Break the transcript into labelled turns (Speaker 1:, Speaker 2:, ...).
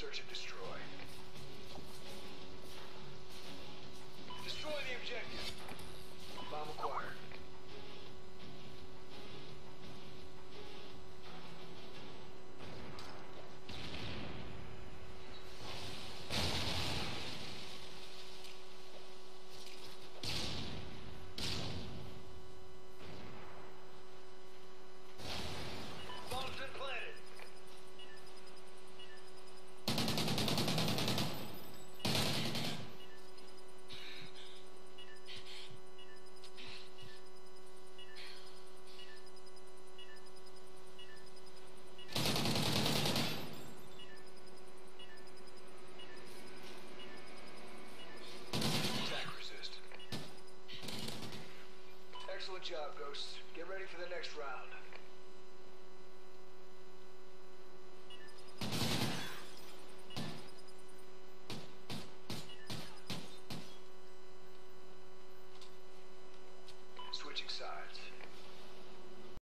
Speaker 1: search and Excellent job, Ghosts. Get ready for the next round.